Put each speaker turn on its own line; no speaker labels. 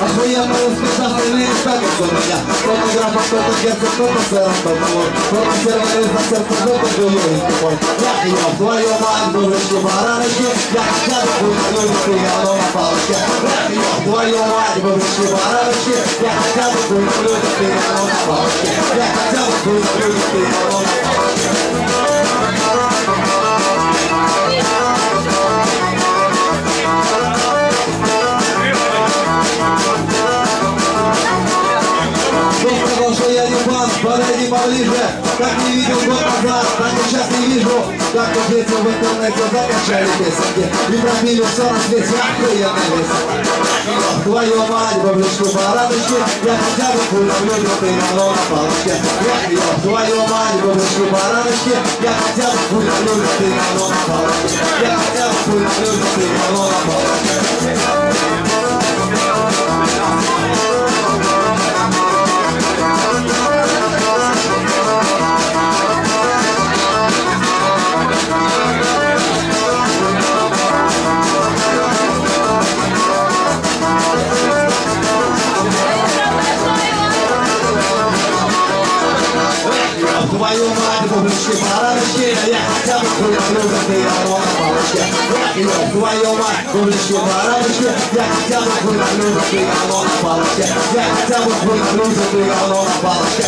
Охуенные спектакли, как у меня Кто-то графа, кто-то герцог, кто-то сэром, сервер на сердце, кто-то тупой Я ёб твою мать, дурочки, бараночки Я хотя бы хуй люди, ты говно на палочке Я ёб твою мать, дурочки, бараночки Я хотя бы хуй люди, ты говно на палочке Я подойди поближе Как не видел год назад, так и сейчас не вижу. Как ответил в интернете, закачали песенки. И пробили все на свете, охуенный вес Твою мать, бабушку, бараночки Я хотя бы люблю, ты говно на палочке. Твою мать, бабушку, бараночки Я хотя бы люблю, ты говно на палочке. Я хотя бы люблю, ты говно на палочке Твою мать, бабушки, бараночки Я хотя бы хуй люблю, ты говно на палочке Ёб твою мать, бабушки, бараночки Я хотя бы хуй люблю, ты говно на палочке Я хотя бы хуй люблю, ты говно на палочке